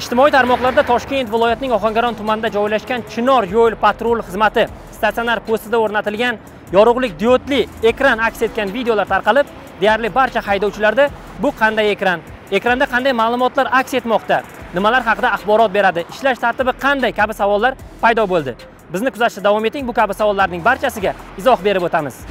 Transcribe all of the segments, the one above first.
ijtimoiy tarmoqlarda toshkent viloyatining ohangaron tumanida joylashgan chinor yo'l patrul xizmati statsionar postida o'rnatilgan yorug'lik diodli ekran aks etgan videolar tarqalib deyarli barcha haydovchilarda bu qanday ekran? Ekranda qanday ma'lumotlar aks etmoqda? Nimalar haqida axborot beradi? Ishlash tartibi qanday? Kabi savollar paydo bo'ldi. Bizni kuzatishda davom eting. Bu kabi savollarning barchasiga izoh berib o'tamiz.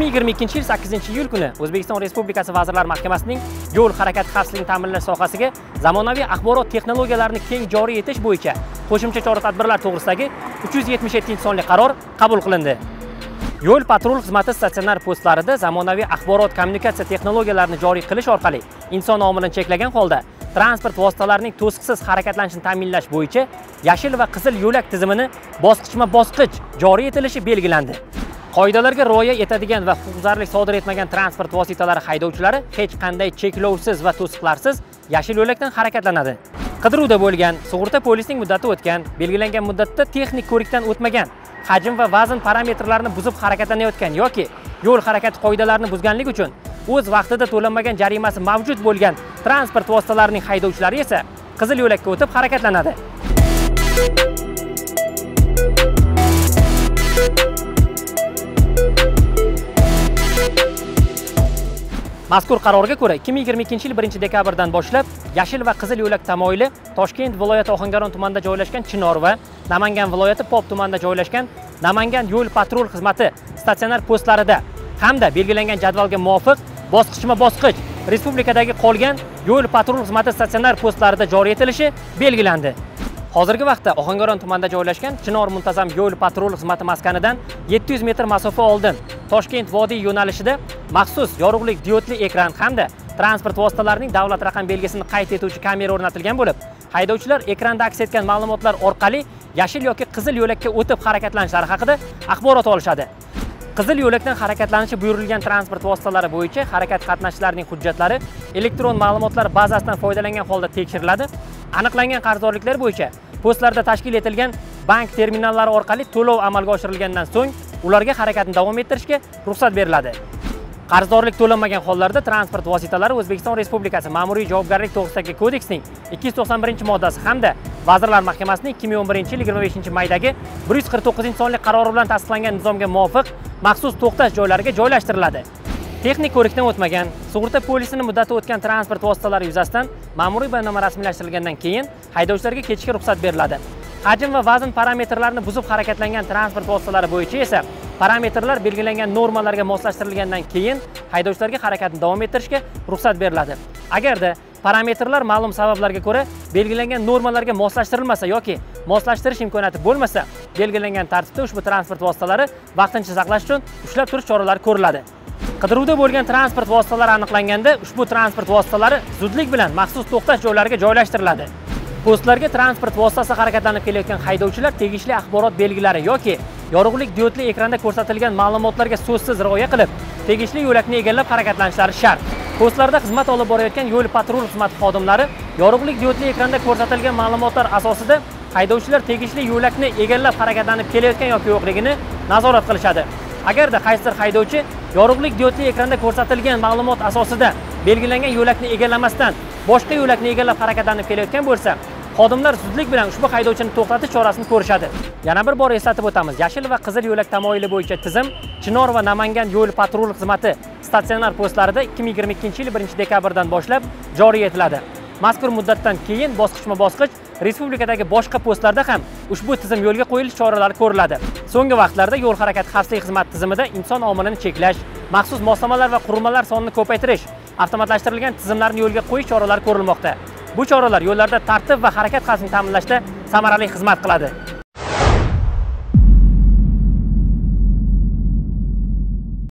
Ikki ming yigirma ikkinchi yil 8 iyul kuni o'zbekiston respublikasi vazirlar mahkamasining yo'l harakati xavfsizligini ta'minlash sohasiga zamonaviy axborot texnologiyalarini keng joriy etish bo'yicha qo'shimcha chora tadbirlar to'g'risidagi uch yuz yetmish yettinchi sonli qaror qabul qilindi. Yo'l patrul xizmati statsionar postlarida zamonaviy axborot kommunikatsiya texnologiyalarini joriy qilish orqali inson omilini cheklagan holda transport vositalarining to'siqsiz harakatlanishini ta'minlash bo'yicha yashil va qizil yo'lak tizimini bosqichma bosqich joriy etilishi belgilandi. Qoidalarga rioya etadigan va huquqbuzarlik sodir etmagan transport vositalari haydovchilari hech qanday cheklovsiz va to'siqlarsiz yashil yo'lakdan harakatlanadi. Qidiruvda bo'lgan sug'urta polisning muddati o'tgan belgilangan muddatda texnik ko'rikdan o'tmagan hajm va vazn parametrlarini buzib harakatlanayotgan yoki yo'l harakati qoidalarini buzganlik uchun o'z vaqtida to'lanmagan jarimasi mavjud bo'lgan transport vositalarining haydovchilari esa qizil yo'lakka o'tib harakatlanadi. Mazkur qarorga ko'ra 2022 yil 1 dekabrdan boshlab yashil va qizil yo'lak tamoyili toshkent viloyati ohangaron tumanida joylashgan chinor va namangan viloyati pop tumanida joylashgan namangan yo'l patrul xizmati statsionar postlarida hamda belgilangan jadvalga muvofiq bosqichma bosqich respublikadagi qolgan yo'l patrul xizmati statsionar postlarida joriy etilishi belgilandi. Hozirgi vaqtda ohangaron tumanida joylashgan chinor muntazam yo'l patrul xizmati maskanidan 700 metr masofa oldin toshkent vodiy yo'nalishida maxsus yorug'lik diodli ekran hamda transport vositalarining davlat raqam belgisini qayd etuvchi kamera o'rnatilgan bo'lib haydovchilar ekranda aks etgan ma'lumotlar orqali yashil yoki qizil yo'lakka o'tib harakatlanishlari haqida axborot olishadi. Qizil yo'lakdan harakatlanishi buyurilgan transport vositalari bo'yicha harakat qatnashchilarining hujjatlari elektron ma'lumotlar bazasidan foydalangan holda tekshiriladi. Aniqlangan qarzdorliklar bo'yicha postlarda tashkil etilgan bank terminallari orqali to'lov amalga oshirilgandan so'ng ularga harakatni davom ettirishga ruxsat beriladi. Qarzdorlik to'lanmagan hollarda transport vositalari o'zbekiston respublikasi ma'muriy javobgarlik to'g'risidagi kodeksning 291 moddasi hamda vazirlar mahkamasining 2011 yil 25 maydagi 149 sonli qarori bilan tasdiqlangan nizomga muvofiq maxsus to'xtash joylariga joylashtiriladi. Texnik ko'rikdan o'tmagan sug'urta polisini muddati o'tgan transport vositalari yuzasidan ma'muriy bayonnoma rasmiylashtirilgandan keyin haydovchilarga ketishga ruxsat beriladi. Hajm va vazn parametrlarini buzib harakatlangan transport vositalari bo'yicha esa parametrlar belgilangan normalarga moslashtirilgandan keyin haydovchilarga harakatni davom ettirishga ruxsat beriladi. Agarda parametrlar ma'lum sabablarga ko'ra belgilangan normalarga moslashtirilmasa yoki moslashtirish imkoniyati bo'lmasa belgilangan tartibda ushbu transport vositalari vaqtincha saqlash uchun ushlab turish choralari ko'riladi. Qidiruvda bo'lgan transport vositalari aniqlanganda ushbu transport vositalari zudlik bilan maxsus to'xtash joylariga joylashtiriladi. Postlarga transport vositasi harakatlanib kelayotgan haydovchilar tegishli axborot belgilari yoki yorug'lik diodli ekranda ko'rsatilgan ma'lumotlarga so'zsiz rioya qilib tegishli yo'lakni egallab harakatlanishlari shart. Postlarda xizmat olib borayotgan yo'l patrul xizmati xodimlari yorug'lik diodli ekranda ko'rsatilgan ma'lumotlar asosida haydovchilar tegishli yo'lakni egallab harakatlanib kelayotgan yoki yo'qligini nazorat qilishadi. Agarda qaysidir haydovchi yorug'lik diodli ekranda ko'rsatilgan ma'lumot asosida belgilangan yo'lakni egallamasdan boshqa yo'lakni egallab harakatlanib kelayotgan bo'lsa xodimlar zudlik bilan ushbu haydovchini to'xtatish chorasini ko'rishadi. Yana bir bor eslatib o'tamiz yashil va qizil yo'lak tamoyili bo'yicha tizim chinor va namangan yo'l patrul xizmati statsionar postlarida 2022 yil 1 dekabrdan boshlab joriy etiladi. Mazkur muddatdan keyin bosqichma bosqich respublikadagi boshqa postlarda ham ushbu tizim yo'lga qo'yilish choralari ko'riladi. So'nggi vaqtlarda yo'l harakati xavfsizlik xizmati tizimida inson omilini cheklash maxsus moslamalar va qurilmalar sonini ko'paytirish avtomatlashtirilgan tizimlarni yo'lga qo'yish choralari ko'rilmoqda. Bu choralar yo'llarda tartib va harakat xavfsizligini ta'minlashda samarali xizmat qiladi.